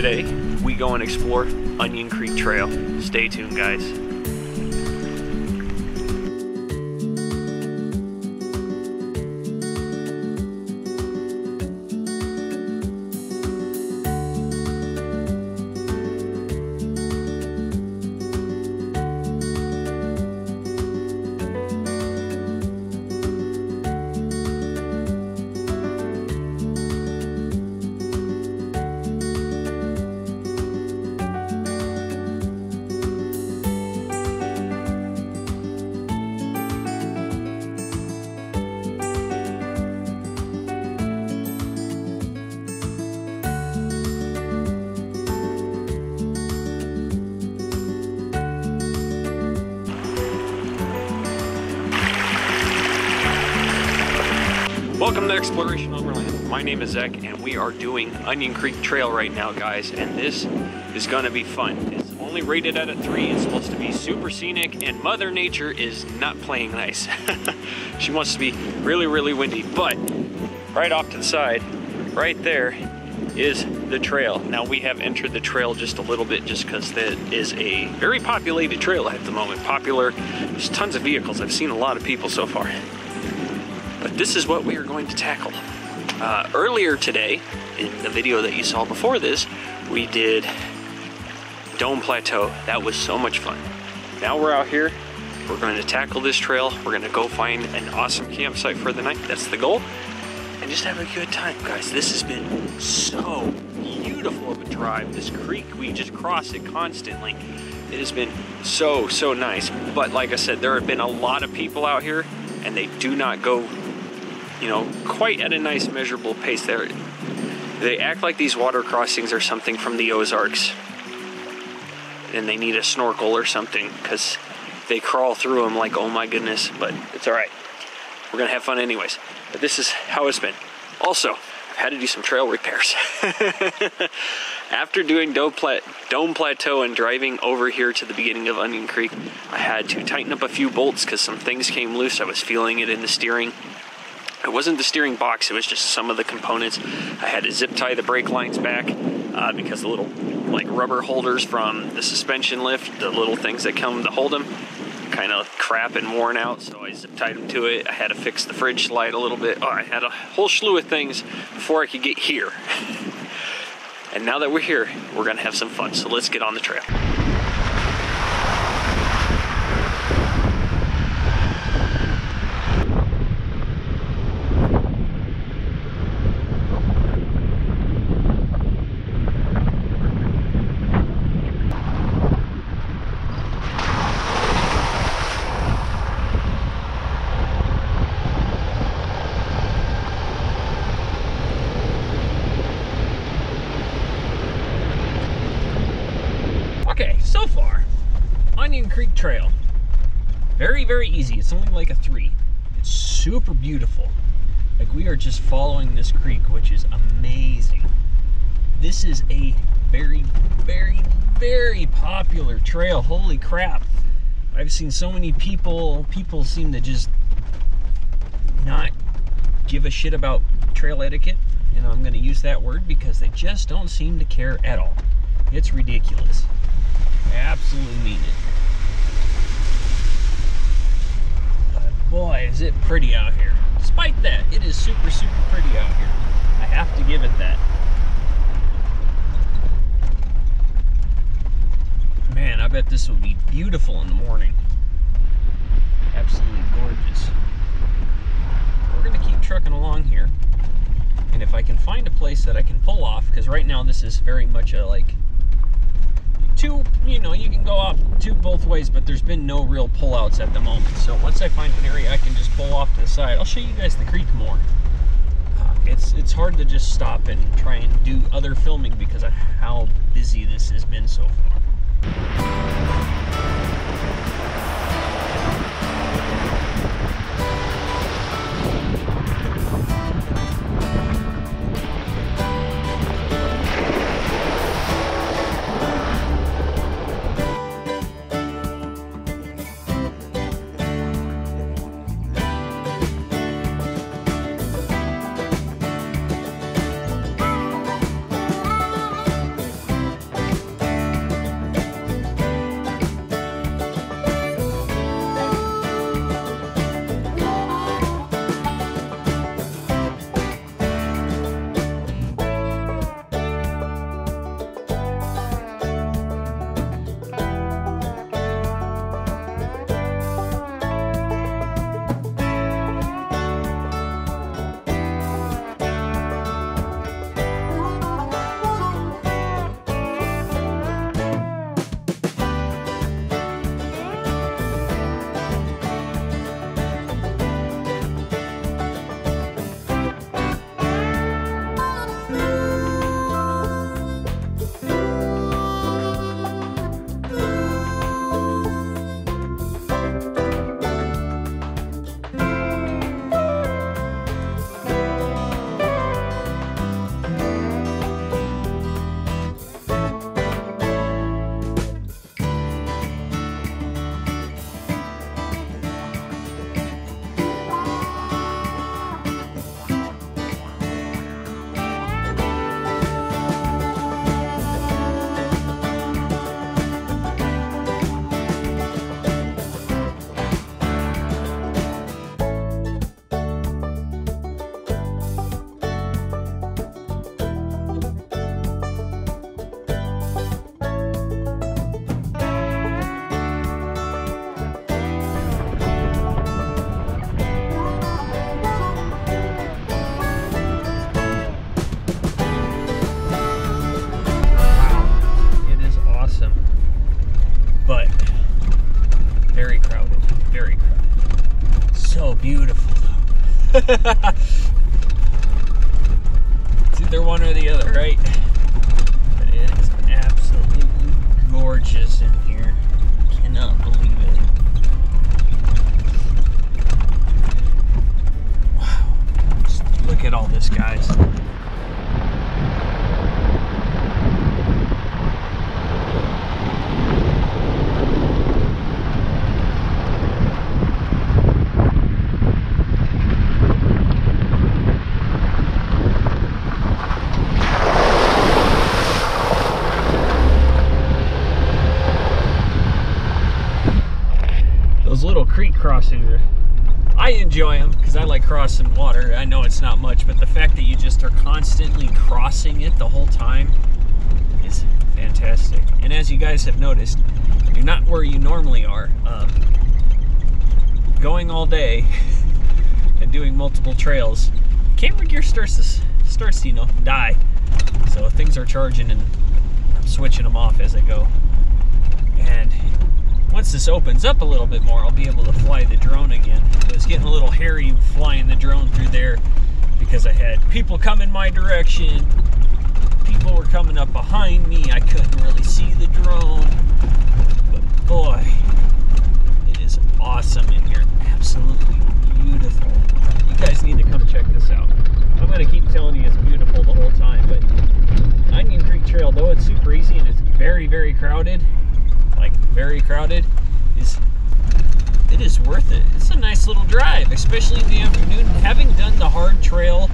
today we go and explore Onion Creek Trail. Stay tuned, guys. Welcome to Exploration Overland. My name is Zach, and we are doing Onion Creek Trail right now, guys. And this is gonna be fun. It's only rated at a three. It's supposed to be super scenic, and Mother Nature is not playing nice. she wants to be really, really windy. But right off to the side, right there, is the trail. Now we have entered the trail just a little bit, just because that is a very populated trail at the moment. Popular. There's tons of vehicles. I've seen a lot of people so far. But this is what we are going to tackle. Uh, earlier today, in the video that you saw before this, we did Dome Plateau. That was so much fun. Now we're out here. We're going to tackle this trail. We're going to go find an awesome campsite for the night. That's the goal. And just have a good time, guys. This has been so beautiful of a drive. This creek, we just cross it constantly. It has been so, so nice. But like I said, there have been a lot of people out here and they do not go you know, quite at a nice measurable pace. There, they act like these water crossings are something from the Ozarks, and they need a snorkel or something because they crawl through them like oh my goodness. But it's all right. We're gonna have fun anyways. But this is how it's been. Also, I've had to do some trail repairs. After doing Dome, Pla- Dome Plateau and driving over here to the beginning of Onion Creek, I had to tighten up a few bolts because some things came loose. I was feeling it in the steering. It wasn't the steering box, it was just some of the components. I had to zip tie the brake lines back uh, because the little like rubber holders from the suspension lift, the little things that come to hold them, kind of crap and worn out. So I zip tied them to it. I had to fix the fridge light a little bit. Oh, I had a whole slew of things before I could get here. and now that we're here, we're gonna have some fun. So let's get on the trail. Okay, so far, Onion Creek Trail. Very, very easy. It's only like a three. It's super beautiful. Like we are just following this creek, which is amazing. This is a very, very, very popular trail. Holy crap. I've seen so many people, people seem to just not give a shit about trail etiquette. And I'm going to use that word because they just don't seem to care at all. It's ridiculous. I absolutely mean it. But boy, is it pretty out here. Despite that, it is super, super pretty out here. I have to give it that. Man, I bet this will be beautiful in the morning. Absolutely gorgeous. We're gonna keep trucking along here. And if I can find a place that I can pull off, because right now this is very much a like two, you know, you can go two both ways, but there's been no real pullouts at the moment. So once I find an area I can just pull off to the side, I'll show you guys the creek more. Uh, it's it's hard to just stop and try and do other filming because of how busy this has been so far. it's either one or the other, right? But it is absolutely gorgeous in here. Cannot believe it. Wow. Just look at all this, guys. Those little creek crossings are I enjoy them because I like crossing water. I know it's not much, but the fact that you just are constantly crossing it the whole time is fantastic. And as you guys have noticed, you're not where you normally are. Um, going all day and doing multiple trails, camera gear starts to starts you know die. So things are charging and I'm switching them off as I go. And once this opens up a little bit more, I'll be able to fly the drone again. It was getting a little hairy flying the drone through there because I had people coming my direction. People were coming up behind me. I couldn't really see the drone. But boy, it is awesome in here. Absolutely beautiful. You guys need to come check this out. I'm going to keep telling you it's beautiful the whole time, but Onion Creek Trail, though it's super easy and it's very, very crowded, like very crowded, is it is worth it. It's a nice little drive, especially in the afternoon. Having done the hard trail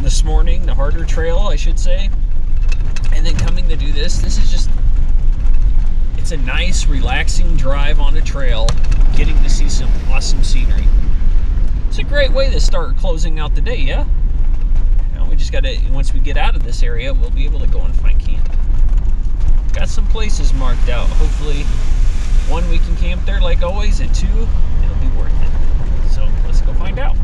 this morning, the harder trail, I should say, and then coming to do this, this is just it's a nice, relaxing drive on a trail, getting to see some awesome scenery. It's a great way to start closing out the day, yeah? Now we just gotta once we get out of this area, we'll be able to go and find camp got some places marked out. Hopefully, one, we can camp there like always, and two, it'll be worth it. So let's go find out.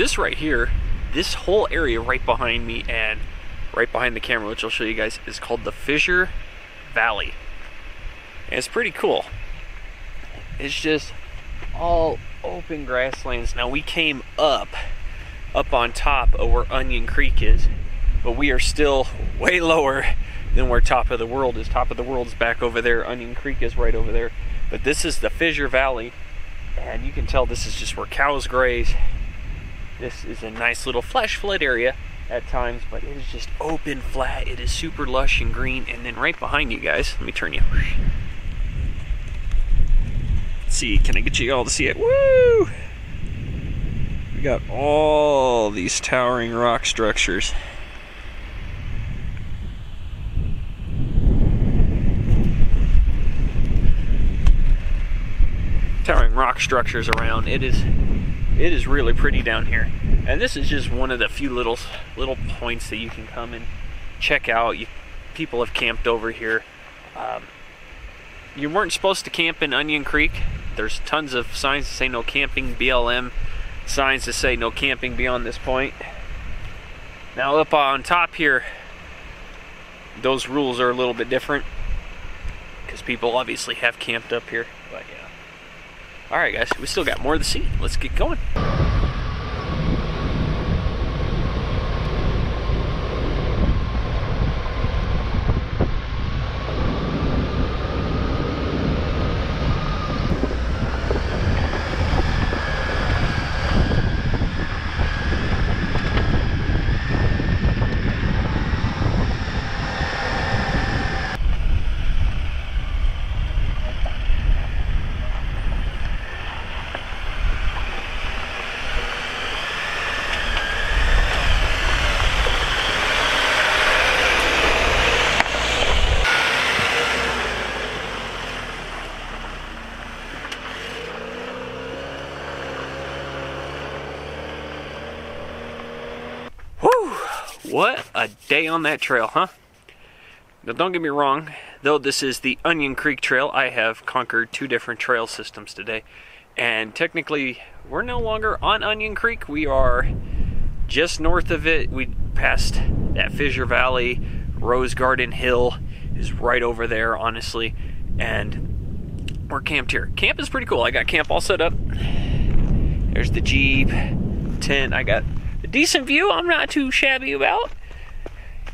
This right here, this whole area right behind me and right behind the camera, which I'll show you guys, is called the Fisher Valley. And it's pretty cool. It's just all open grasslands. Now we came up, up on top of where Onion Creek is, but we are still way lower than where Top of the World is. Top of the World's back over there. Onion Creek is right over there. But this is the Fisher Valley, and you can tell this is just where cows graze. This is a nice little flash flood area at times, but it is just open, flat. It is super lush and green. And then right behind you guys, let me turn you. Let's see, can I get you all to see it? Woo! We got all these towering rock structures. Towering rock structures around. It is it is really pretty down here. And this is just one of the few little little points that you can come and check out. You, people have camped over here. Um, you weren't supposed to camp in Onion Creek. There's tons of signs that say no camping, BLM signs that say no camping beyond this point. Now up on top here, those rules are a little bit different because people obviously have camped up here. But yeah. All right, guys, we still got more to see. Let's get going. What a day on that trail, huh? Now, don't get me wrong, though this is the Onion Creek Trail, I have conquered two different trail systems today. And technically, we're no longer on Onion Creek. We are just north of it. We passed that Fisher Valley. Rose Garden Hill is right over there, honestly. And we're camped here. Camp is pretty cool. I got camp all set up. There's the Jeep, tent. I got a decent view I'm not too shabby about.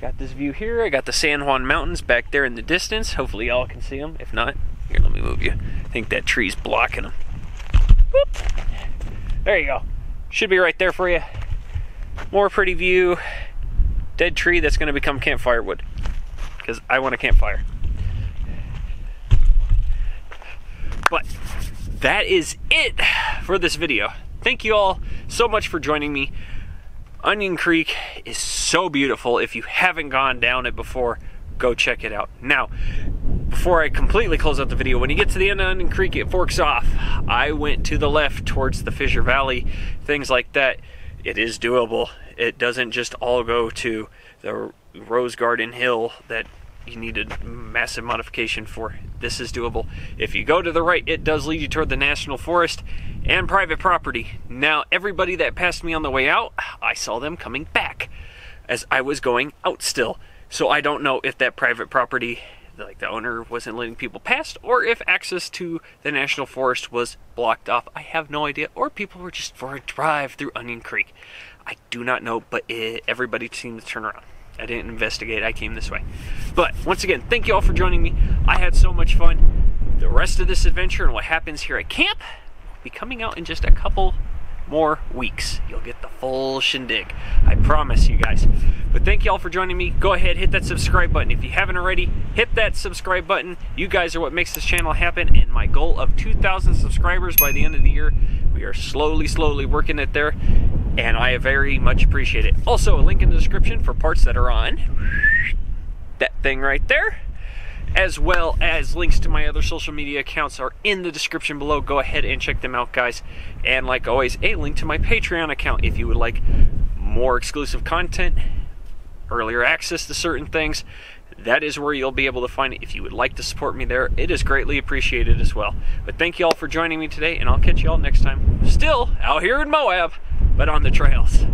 Got this view here. I got the San Juan Mountains back there in the distance. Hopefully y'all can see them. If not, here, let me move you. I think that tree's blocking them. Whoop. There you go. Should be right there for you. More pretty view. Dead tree that's going to become campfire wood. Because I want a campfire. But that is it for this video. Thank you all so much for joining me. Onion Creek is so beautiful. If you haven't gone down it before, go check it out. Now, before I completely close out the video, when you get to the end of Onion Creek, it forks off. I went to the left towards the Fisher Valley, things like that. It is doable. It doesn't just all go to the Rose Garden Hill that you needed massive modification for. This is doable. If you go to the right, it does lead you toward the National Forest and private property. Now, everybody that passed me on the way out, I saw them coming back as I was going out still. So I don't know if that private property, like the owner wasn't letting people past, or if access to the National Forest was blocked off. I have no idea. Or people were just for a drive through Onion Creek. I do not know, but it, everybody seemed to turn around. I didn't investigate. I came this way. But once again, thank you all for joining me. I had so much fun. The rest of this adventure and what happens here at camp will be coming out in just a couple more weeks. You'll get the full shindig. I promise you guys. But thank you all for joining me. Go ahead, hit that subscribe button. If you haven't already, hit that subscribe button. You guys are what makes this channel happen. And my goal of 2,000 subscribers by the end of the year, we are slowly, slowly working it there and I very much appreciate it. Also, a link in the description for parts that are on that thing right there, as well as links to my other social media accounts are in the description below. Go ahead and check them out, guys. And like always, a link to my Patreon account if you would like more exclusive content, earlier access to certain things. That is where you'll be able to find it. If you would like to support me there, it is greatly appreciated as well. But thank you all for joining me today, and I'll catch you all next time. Still out here in Moab. But on the trails.